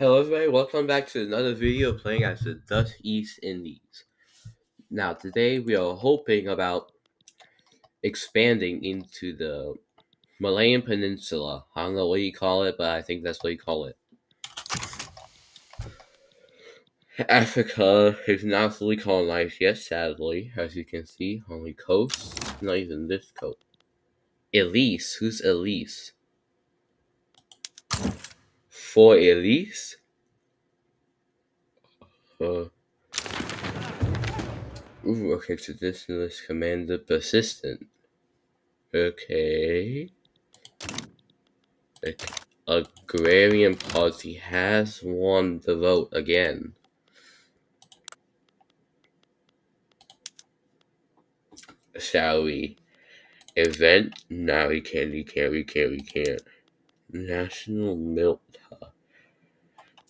Hello everybody, welcome back to another video playing as the Dutch East Indies. Now today we are hoping about expanding into the Malayan Peninsula. I don't know what you call it, but I think that's what you call it. Africa is not fully colonized yet, sadly. As you can see, only coast, not even this coast. Elise, who's Elise? For Elise? Uh, ooh, okay, traditionalist commander persistent. Okay. Agrarian Party has won the vote again. Shall we? Event? No, we can't, we can't, we can't, we can't. National Milk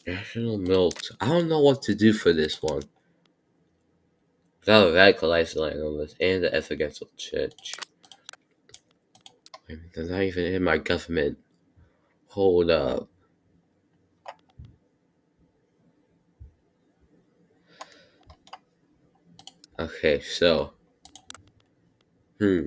National Milk. I don't know what to do for this one. Got a radicalized line on this and the Evangelical Church. They're not even in my government. Hold up. Okay, so. Hmm.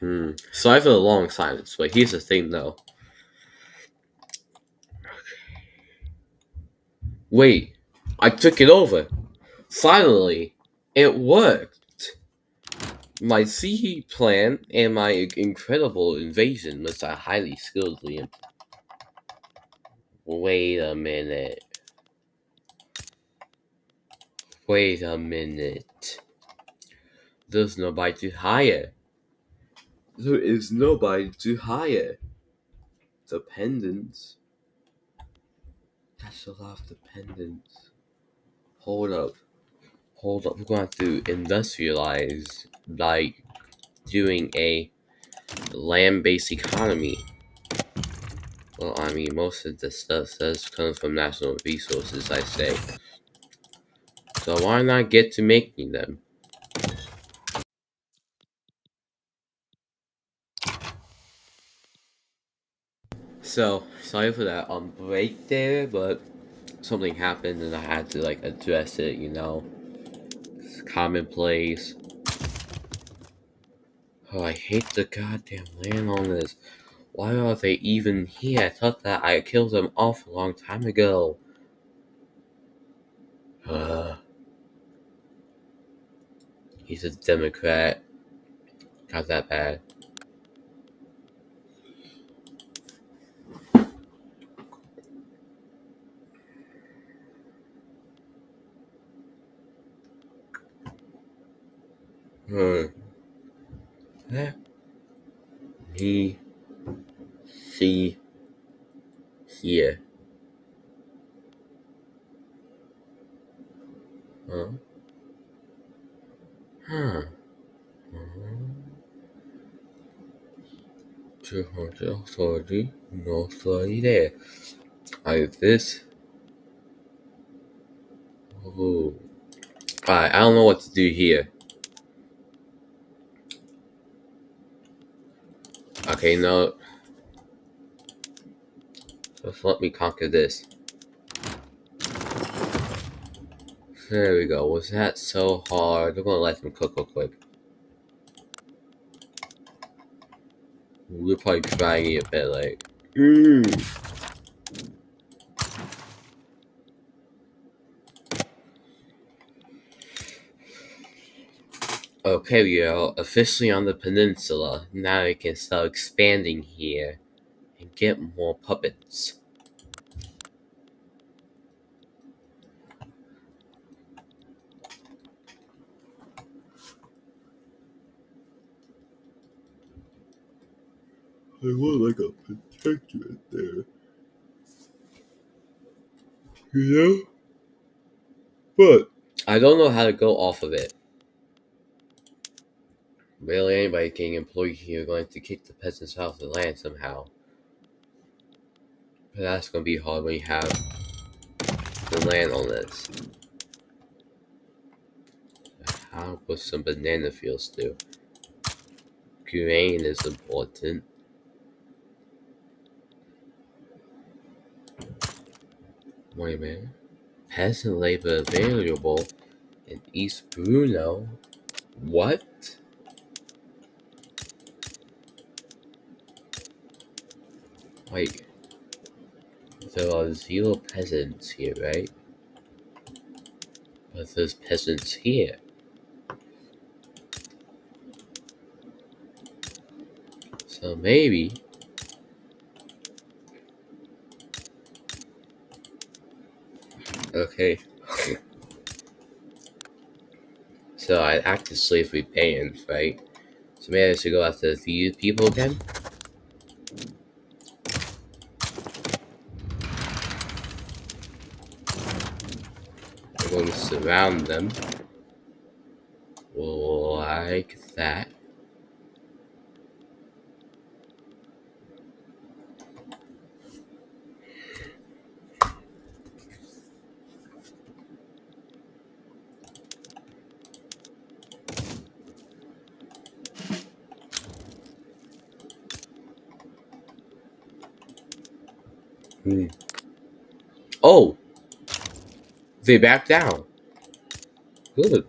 Hmm. So I have a long silence, but here's the thing though. Wait, I took it over. Finally, it worked. My sea plan and my incredible invasion was a highly skilled Liam. Wait a minute. Wait a minute. There's nobody to hire. There is nobody to hire. Dependents. That's a lot of dependents. Hold up. Hold up. We're going to industrialize by doing a land based economy. Well, I mean, most of the stuff does come from national resources, I say. So why not get to making them? So, sorry for that um break there, but something happened and I had to like address it, you know. It's commonplace. Oh, I hate the goddamn land on this. Why are they even here? I thought that I killed them off a long time ago. Uh, he's a Democrat. Not that bad. Let me see here. Huh? Huh. Two hundred thirty, no thirty there. I this. Oh. Alright, I don't know what to do here. Okay, no. Just let me conquer this. There we go. Was that so hard? I'm gonna let them cook real quick. We're probably trying it a bit like. Mmm. Okay, we are officially on the peninsula. Now we can start expanding here and get more puppets. I want like a protectorate there. You know? But I don't know how to go off of it. Really, anybody can employ here going to kick the peasants off the land somehow. But that's going to be hard when you have the land on this. How would some banana fields do? grain is important. Wait a minute. Peasant labor available in East Bruno? What? Wait. There are zero peasants here, right? But there's peasants here. So maybe Okay. so I acted slavery banned, right? So maybe I should go after these people again? Going to surround them. Like that. Hmm. Oh! They back down. Good.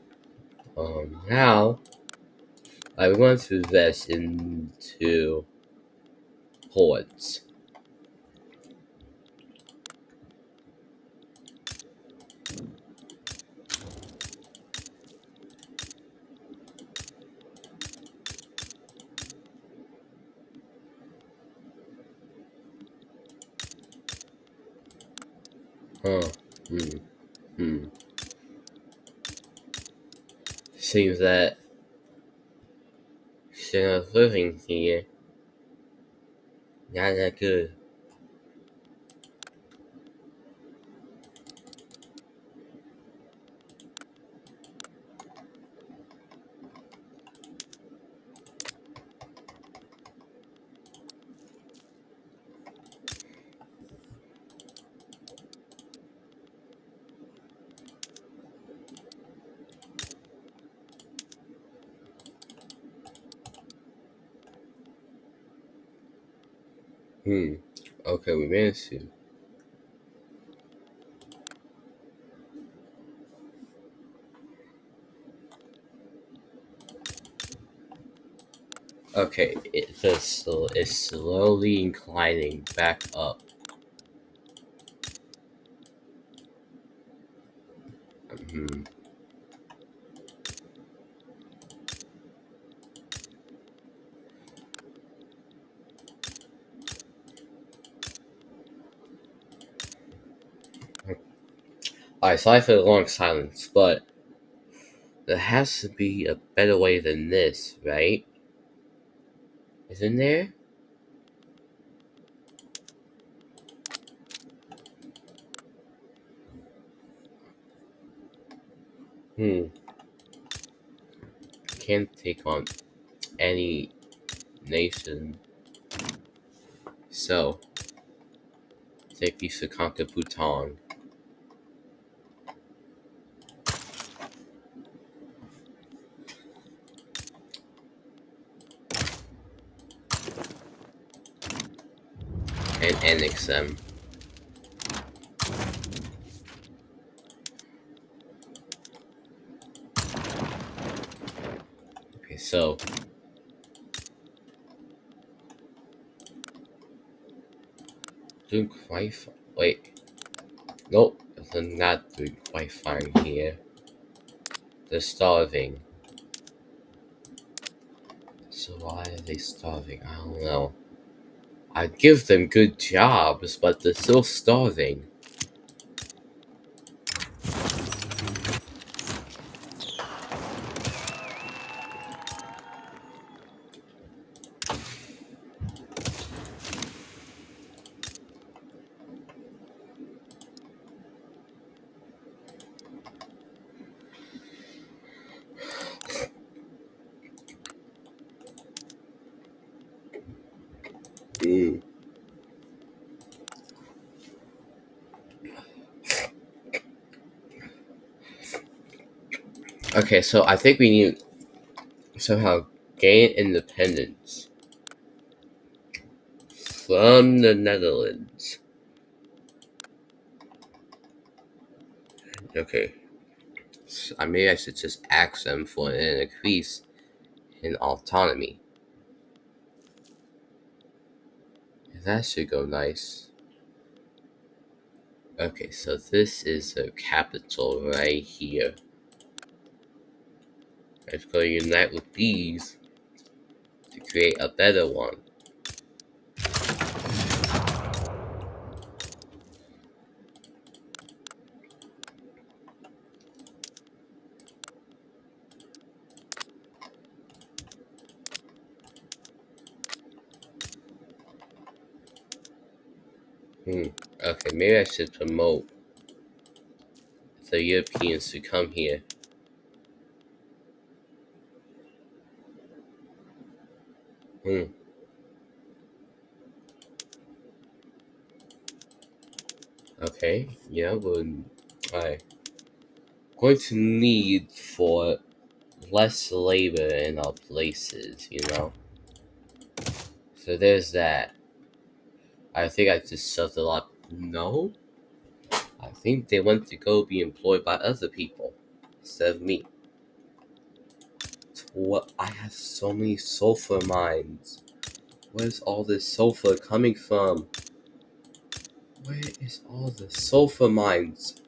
Um, now, I want to invest into hordes. Huh. Hmm. Seems that standard of living here not that good. Hmm. Okay, it is slowly inclining back up. Hmm. Alright, sorry for the long silence, but there has to be a better way than this, right? Isn't there? Hmm. Can't take on any nation. So, take these to conquer Bhutan. And annex them. Okay, so doing quite. Wait, nope, they're not doing quite fine here. They're starving. So why are they starving? I don't know. I give them good jobs, but they're still starving. Okay, so I think we need somehow gain independence from the Netherlands. Okay. So, I maybe I should just ask them for an increase in autonomy. That should go nice. Okay, so this is the capital right here. Let's go unite with these to create a better one. Hmm. Okay, maybe I should promote the Europeans to come here. Hmm. Okay, yeah, but I going to need for less labor in our places, you know. So there's that. I think I just shoved a lot. No. I think they want to go be employed by other people instead of me. What? I have so many sulfur mines. Where's all this sulfur coming from? Where is all the sulfur mines?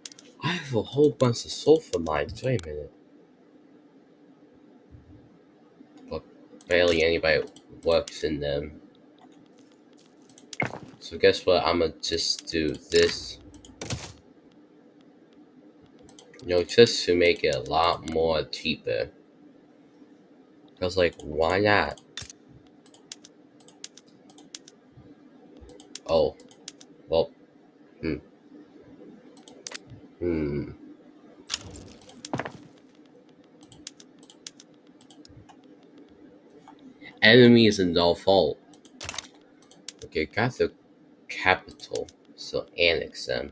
I have a whole bunch of sulfur mines. Wait a minute. But barely anybody works in them. So guess what? I'm gonna just do this. You know, just to make it a lot more cheaper. I was like, why not? Oh. Well. Hmm. Hmm. Enemy is no fault. Okay, got the capital, so annex them. Um,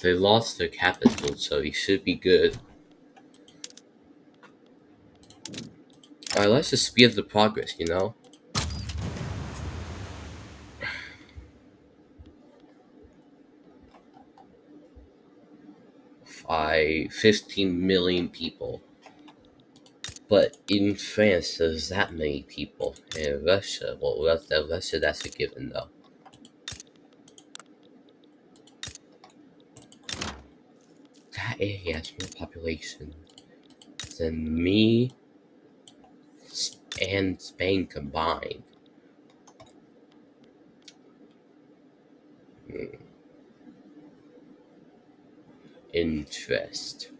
they lost their capital, so he should be good. Alright, let's just speed up the progress, you know? Five, 15 million people. But in France, there's that many people. In Russia, well, Russia, that's a given, though. That area has more population than me and Spain combined. Hmm. Interest.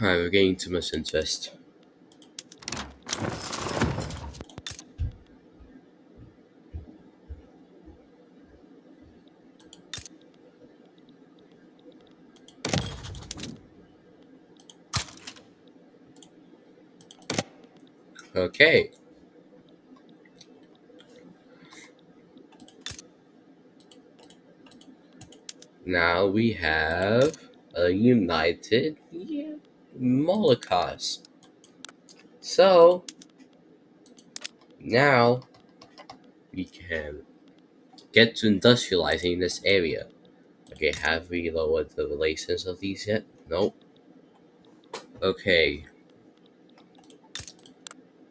Alright, we're getting too much interest. Okay. Now we have a united Molochs. So now we can get to industrializing this area. Okay, have we lowered the relations of these yet? Nope. Okay.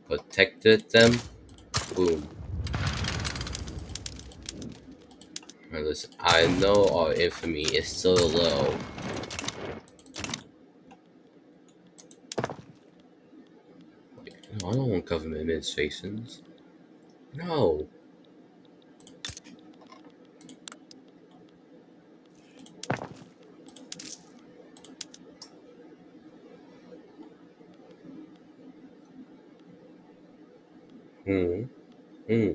Protected them. Boom. Listen, I know our infamy is still low. No, I don't want government administrations. No. Hmm. Hmm.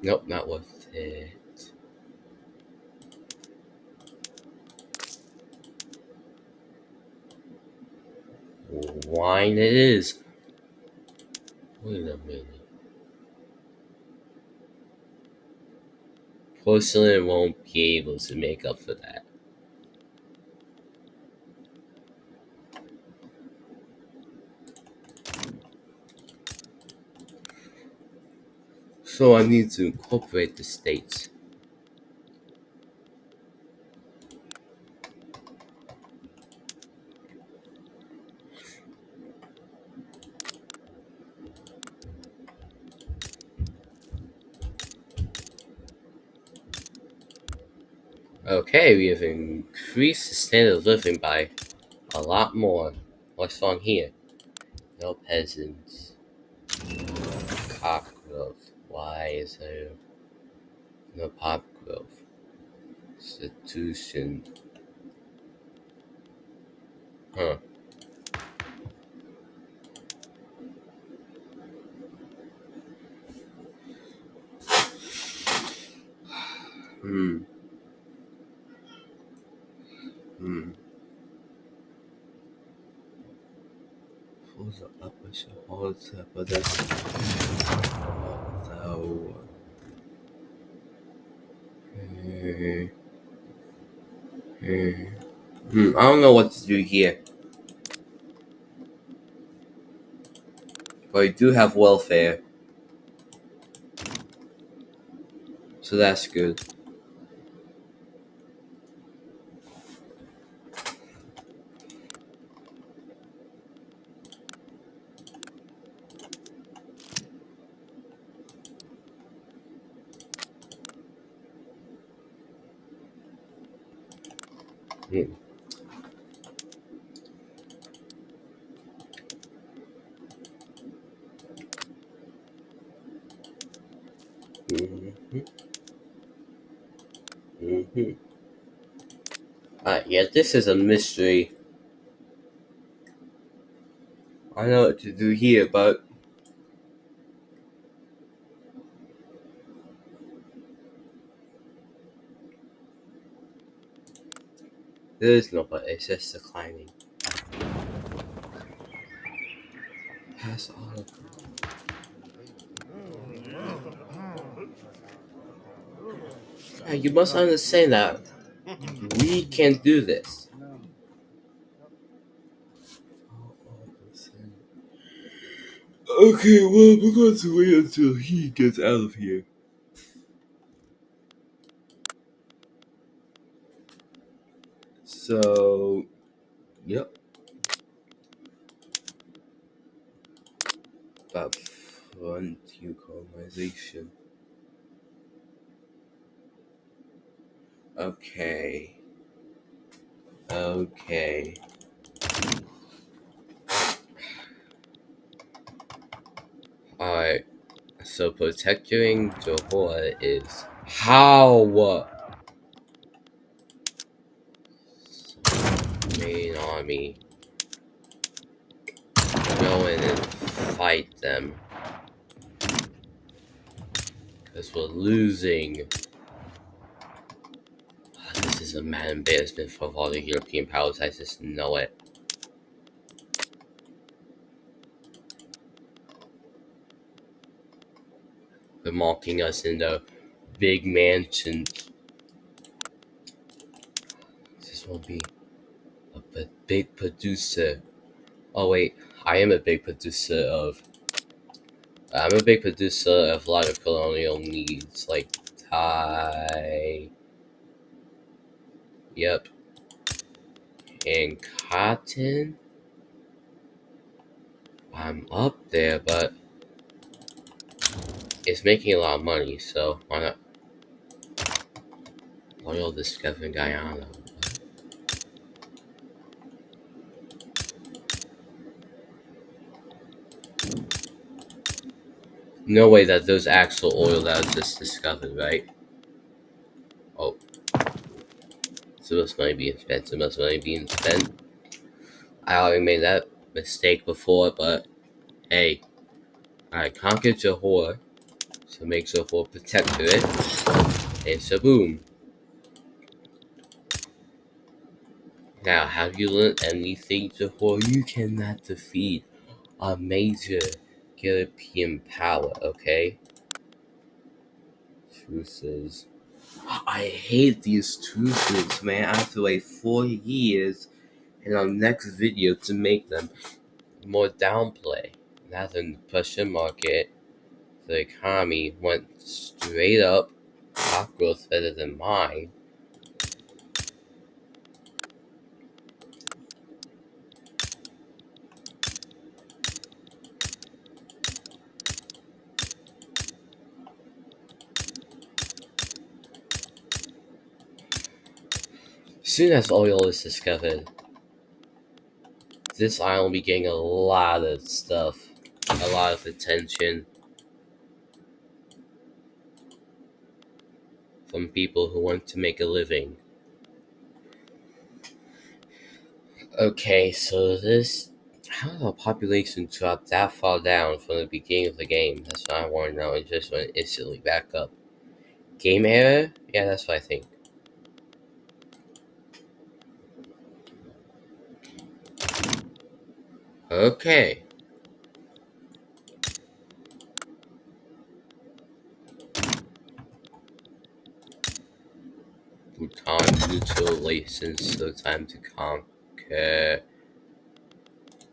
Nope, not worth it. wine it is. Wait a minute. Porcelain won't be able to make up for that. So I need to incorporate the states. Okay, we have increased the standard of living by a lot more. What's wrong here? No peasants. Cock growth. Why is there no pop growth? Institution. Huh. Hmm. So. Hmm. Hmm. Hmm. I don't know what to do here. But I do have welfare. So that's good. Hmm. Uh, yeah, this is a mystery. I know what to do here, but there is no but it's just declining. Pass all of them. Yeah, you must understand that we can do this. Okay, well, we're going to wait until he gets out of here. So, yep. About frontier colonization. Okay. Okay. Alright. So protecting Johor is how main army go in and fight them. Because we're losing. Ah, this is a mad embarrassment for all the European powers, I just know it. They're mocking us in the big mansions. This will be a big producer. Oh wait, I am a big producer of. I'm a big producer of a lot of colonial needs, like Thai. Yep. And cotton. I'm up there, but it's making a lot of money, so why not? Oil discovered Guyana. No way that those actual oil that was just discovered, right? Oh. So much money being spent, so much money being spent. I already made that mistake before, but hey, I conquered Johor, so make Johor protectorate, and so boom. Now, have you learned anything, Johor? You cannot defeat a major European power, okay? Truces. I hate these truces, man. I have to wait four years in our next video to make them more downplay. Now the Prussian market, the economy went straight up, growth better than mine. Soon as oil is discovered, this island will be getting a lot of stuff, a lot of attention from people who want to make a living. Okay, so this how did the population drop that far down from the beginning of the game? That's what I want to know. It just went instantly back up. Game error? Yeah, that's what I think. Okay. Bhutan neutral license, the time to conquer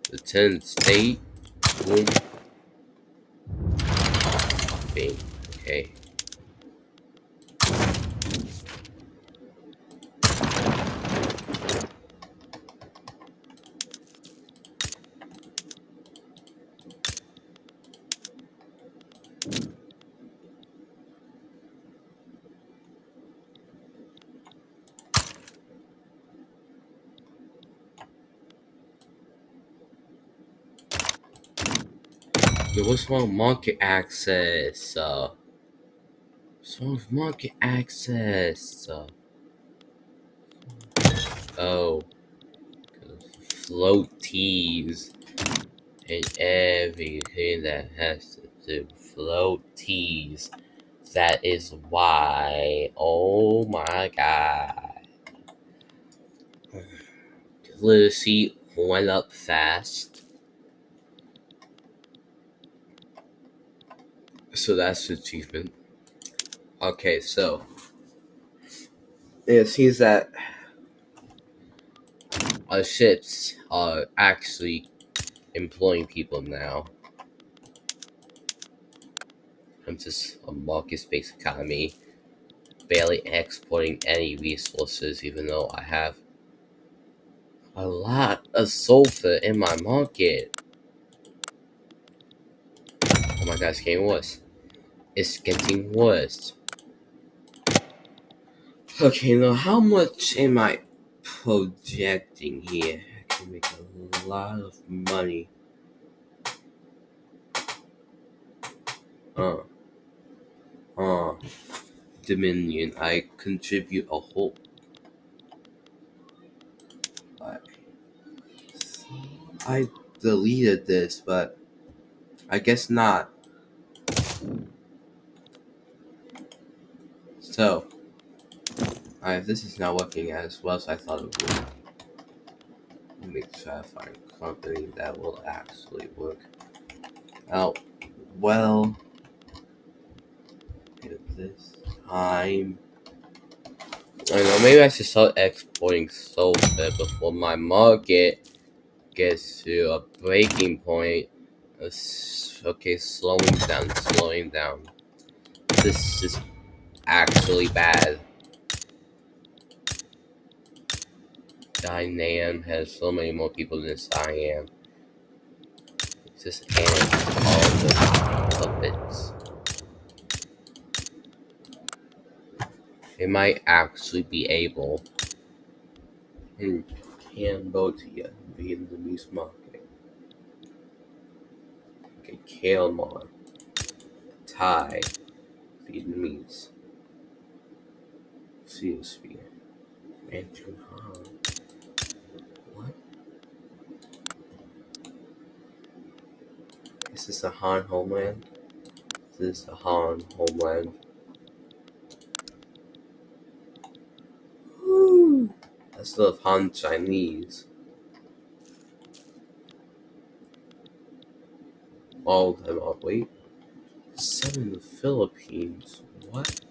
the 10th state. Boom. Bing. Okay. Yo, what's wrong with market access? Uh, what's wrong with market access? Uh, oh, floaties and everything that has to do floaties. That is why. Oh my god. Literacy went up fast. So that's the achievement. Okay, so it seems that our ships are actually employing people now. I'm just a market-based economy, barely exporting any resources, even though I have a lot of sulfur in my market. Oh my god, it's getting worse. It's getting worse. Okay, now how much am I projecting here? I can make a lot of money. Uh. Uh. Dominion, I contribute a whole. I, I deleted this, but I guess not. So, alright, this is not working as well as I thought it would. Let me try to find a company that will actually work out well at this time. I know, maybe I should start exporting sulfur before my market gets to a breaking point. Okay, slowing down, slowing down. This is actually bad. Dai Nam has so many more people than Siam. Just and all the puppets. They might actually be able hmm, in Cambodia, Vietnamese market. Okay, Khmer, Thai, Vietnamese. CSV. Mandarin Han. What? Is this a Han homeland? Is This is a Han homeland. Woo! I still have Han Chinese. All of them wait. Seven in the Philippines. What?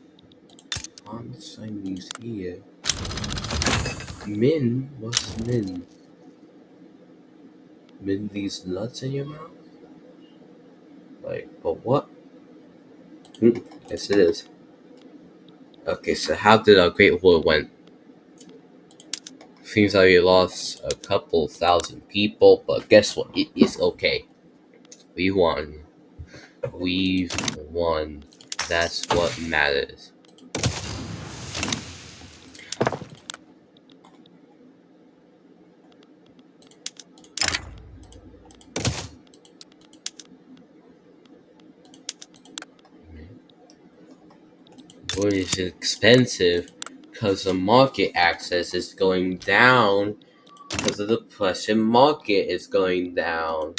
On Chinese here. Min? What's min? Min these nuts in your mouth? Like, but what? Yes, it is. Okay, so how did our Great War went? Seems like we lost a couple thousand people, but guess what? It is okay. We won. We've won. That's what matters. What is expensive because the market access is going down because of the Prussian market is going down.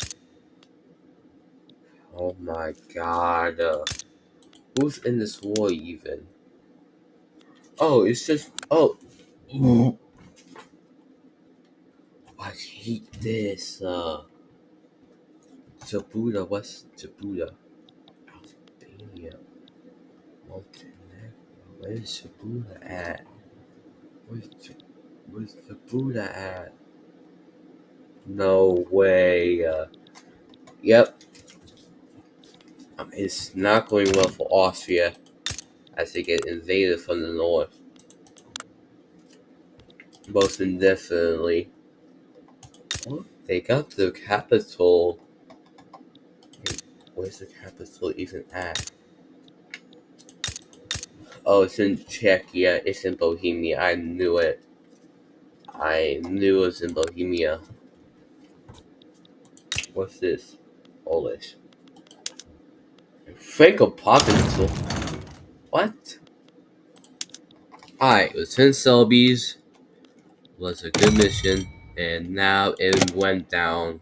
Oh my god. Uh, who's in this war even? Oh, it's just. Oh. I hate this. Uh. Jabuda, what's Jabuda? Albania. Where's Jabuda at? Where's, where's Jabuda at? No way. Uh, yep, um, it's not going well for Austria as they get invaded from the north. Most indefinitely. They got the capital. Where's the capital even at? Oh, it's in Czechia. It's in Bohemia. I knew it. I knew it was in Bohemia. What's this? Polish. Franco-Provençal. What? Alright, Lieutenant Selby's was a good mission, and now it went down.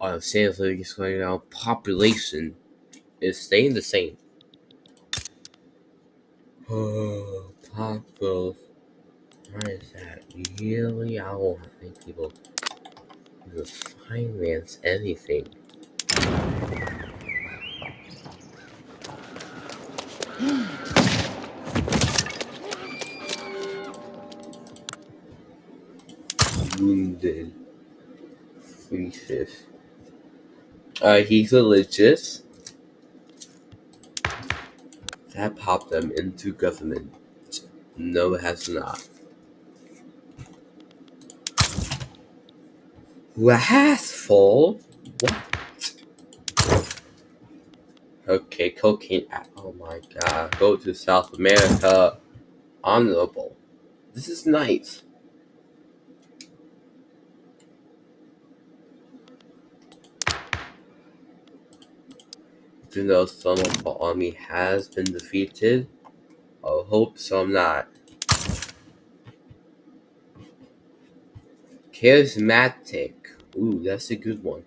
Our going down. Population is staying the same. Oh, pop growth. Why is that? Really? I don't think people can finance anything. Wounded. Fifth. Uh, he's religious. That popped them into government. No, it has not. Wrathful? What? Okay, cocaine. Oh my god. Go to South America. Honorable. This is nice. Even though some of the army has been defeated, I hope some not. Charismatic. Ooh, that's a good one.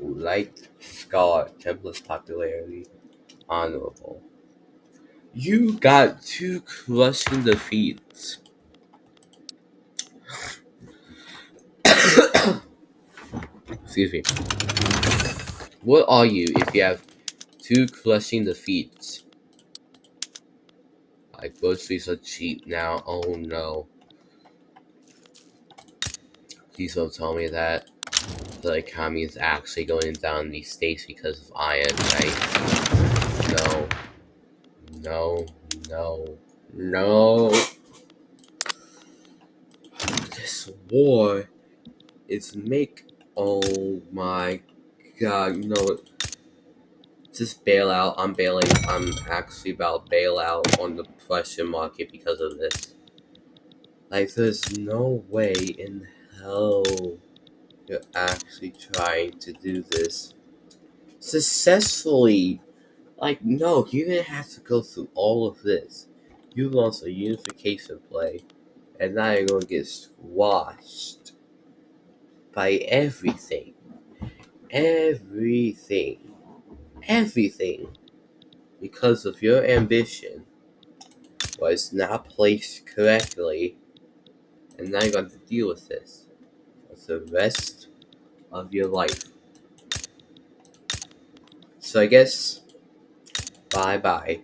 Light Scar, Templar's popularity, honorable. You got two crushing defeats. Excuse me. What are you if you have two crushing defeats? Like groceries are cheap now. Oh no. Please don't tell me that the economy is actually going down in these states because of iron, right? No. No. No. No. This war is make. Oh my god, you know? Just bail out. I'm bailing. I'm actually about bail out on the Prussian market because of this. Like, there's no way in hell you're actually trying to do this successfully. Like, no, you didn't have to go through all of this. You lost a unification play, and now you're gonna get squashed by everything. Everything. Everything. Because of your ambition was not placed correctly, and now you got to deal with this for the rest of your life. So I guess, bye bye.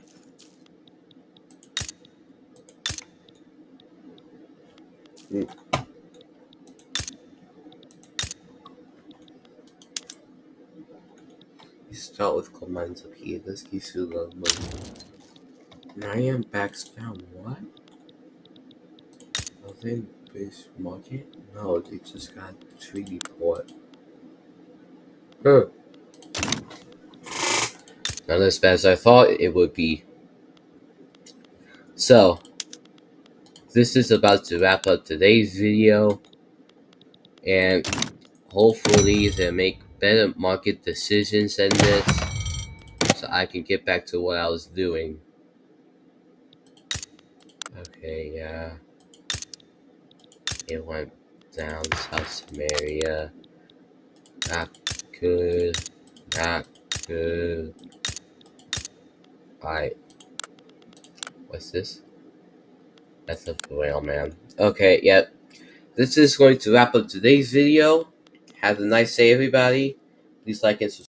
Mm. Start with coal mines up here. This gives you the money. I am bags found. What? In base market? No, they just got treaty port. Huh. Hmm. Not as bad as I thought it would be. So, this is about to wrap up today's video. And hopefully they make better market decisions than this. So I can get back to what I was doing. Okay, yeah. It went down South Sumatra. Not good. Not good. Alright. What's this? That's a whale, man. Okay, yep. This is going to wrap up today's video. Have a nice day, everybody. Please like and subscribe.